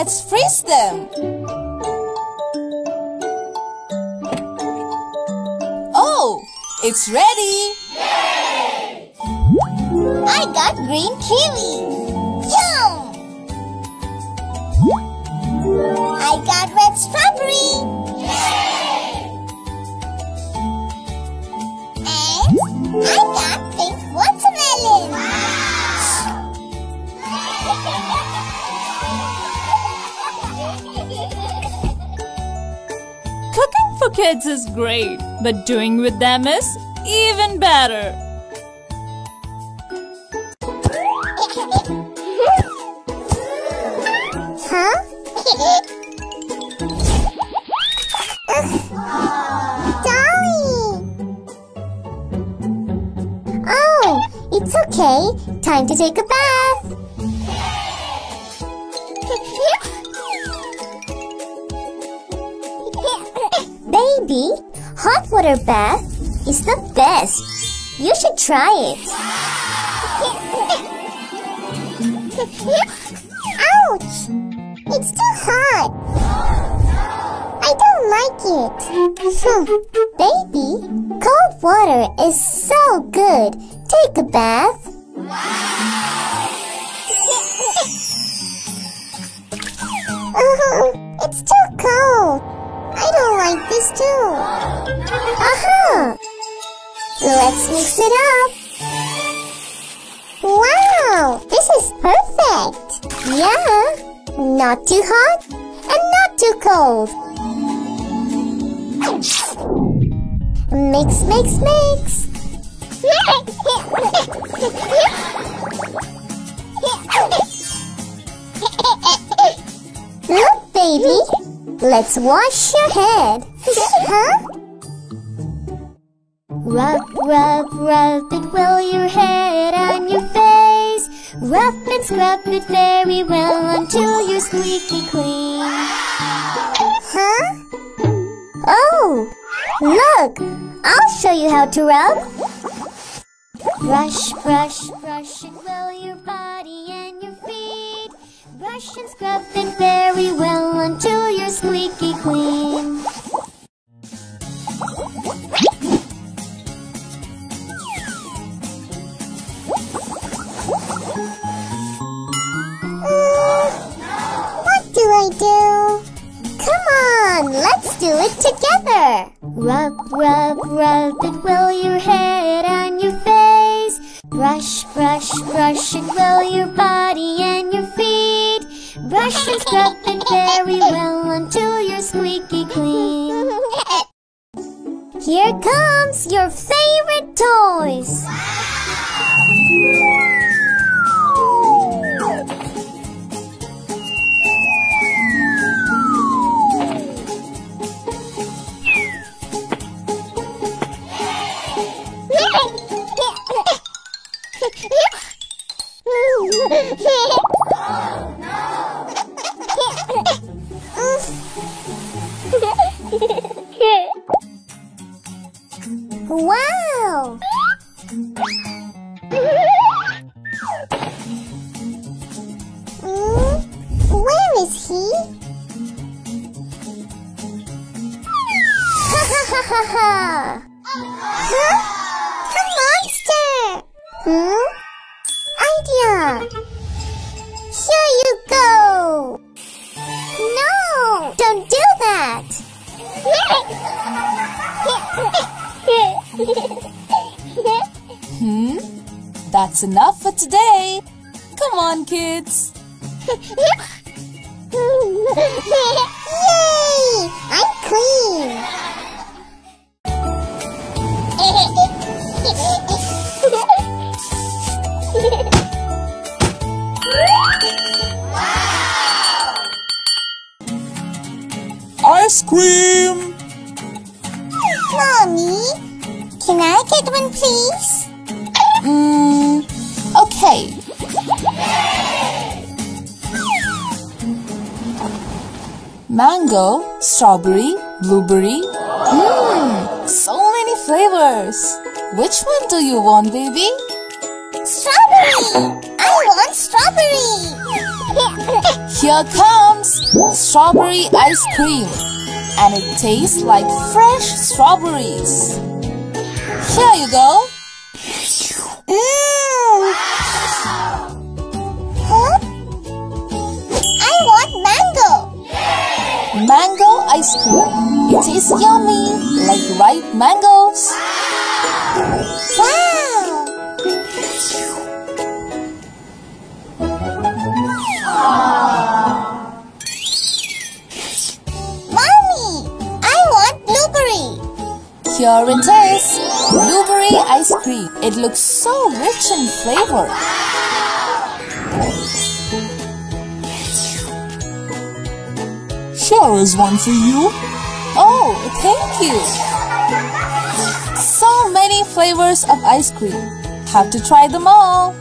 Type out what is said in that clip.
Let's freeze them. Oh, it's ready. I got green kiwi. Yum! Kids is great, but doing with them is even better. Dolly! Oh, it's okay. Time to take a bath. Baby, hot water bath is the best. You should try it. Ouch! It's too hot. I don't like it. Hmm. Baby, cold water is so good. Take a bath. Uh-huh. It's too cold. I don't like this too. Uh-huh. Let's mix it up. Wow, this is perfect. Yeah, not too hot and not too cold. Mix, mix, mix. Look, baby. Let's wash your head. huh? Rub, rub, rub it well your head and your face. Rub and scrub it very well until you're squeaky clean. Huh? Oh, look! I'll show you how to rub. Brush, brush, brush it well your body and your. Brush and scrub it very well until you're squeaky clean. Uh, what do I do? Come on, let's do it together. Rub, rub, rub it well your head and your face. Brush, brush, brush and well your body and. Brush and scrub it very well until you're squeaky clean. Here comes your favorite toys. Where is he? Ha ha ha ha ha! Huh? A monster! Hmm? Idea! Here you go! No! Don't do that! Hmm? That's enough for today. Come on, kids. Yay! I'm clean! Ice cream. Mommy, can I get one please? Mango, strawberry, blueberry. Mmm, so many flavors. Which one do you want, baby? Strawberry! I want strawberry. Here comes strawberry ice cream. And it tastes like fresh strawberries. Here you go. Mmm. Mango ice cream. It tastes yummy like ripe mangoes. Wow. Mommy, I want blueberry. Here it is. Blueberry ice cream. It looks so rich in flavor. Here is one for you. Oh, thank you. So many flavors of ice cream. Have to try them all.